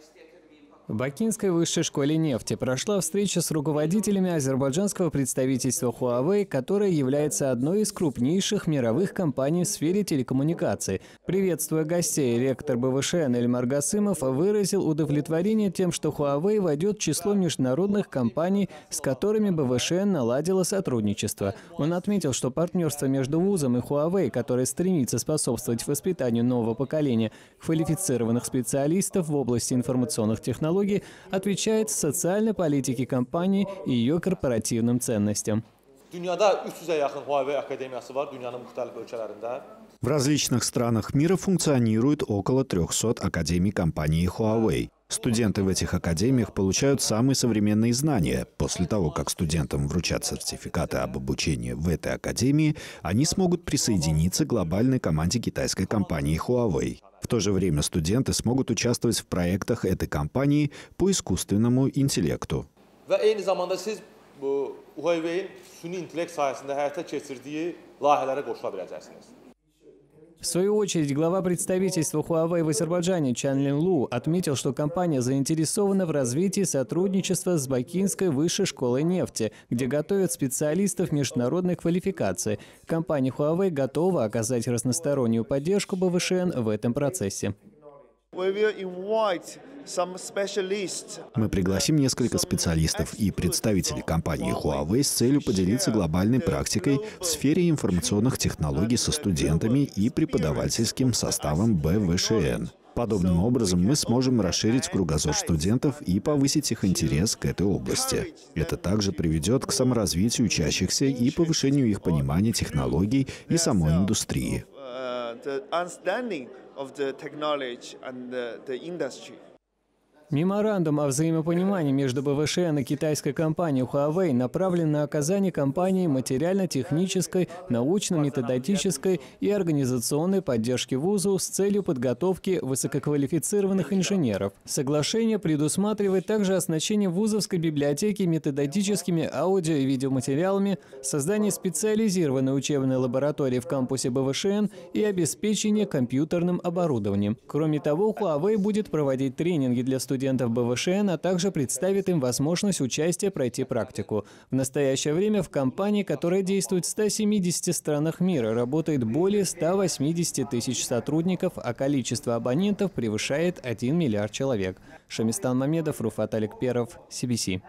este В Бакинской высшей школе нефти прошла встреча с руководителями азербайджанского представительства Huawei, которое является одной из крупнейших мировых компаний в сфере телекоммуникаций. Приветствуя гостей, ректор БВШН Эльмар Гасымов выразил удовлетворение тем, что Huawei войдет в число международных компаний, с которыми БВШН наладила сотрудничество. Он отметил, что партнерство между вузом и Huawei, которое стремится способствовать воспитанию нового поколения квалифицированных специалистов в области информационных технологий, технологий отвечает социальной политике компании и ее корпоративным ценностям. В различных странах мира функционирует около 300 академий компании Huawei. Студенты в этих академиях получают самые современные знания. После того, как студентам вручат сертификаты об обучении в этой академии, они смогут присоединиться к глобальной команде китайской компании Huawei. В то же время студенты смогут участвовать в проектах этой компании по искусственному интеллекту. Huawei-in süni intellekt sayəsində həyata keçirdiyi layihələrə qoşula. В свою очередь, глава представительства Huawei в Азербайджане Чан Лин Лу отметил, что компания заинтересована в развитии сотрудничества с Бакинской высшей школой нефти, где готовят специалистов международной квалификации. Компания Huawei готова оказать разностороннюю поддержку БВШН в этом процессе. Мы пригласим несколько специалистов и представителей компании Huawei с целью поделиться глобальной практикой в сфере информационных технологий со студентами и преподавательским составом БВШН. Подобным образом мы сможем расширить кругозор студентов и повысить их интерес к этой области. Это также приведет к саморазвитию учащихся и повышению их понимания технологий и самой индустрии. the understanding of the technology and the, the industry. Меморандум о взаимопонимании между БВШН и китайской компанией Huawei направлен на оказание компании материально-технической, научно-методической и организационной поддержки вузу с целью подготовки высококвалифицированных инженеров. Соглашение предусматривает также оснащение вузовской библиотеки методическими аудио- и видеоматериалами, создание специализированной учебной лаборатории в кампусе БВШН и обеспечение компьютерным оборудованием. Кроме того, Huawei будет проводить тренинги для студентов студентов БВШН, а также представит им возможность участия пройти практику. В настоящее время в компании, которая действует в 170 странах мира, работает более 180 тысяч сотрудников, а количество абонентов превышает 1 миллиард человек. Шамистан Мамедов, Руфат Аликперов, CBC.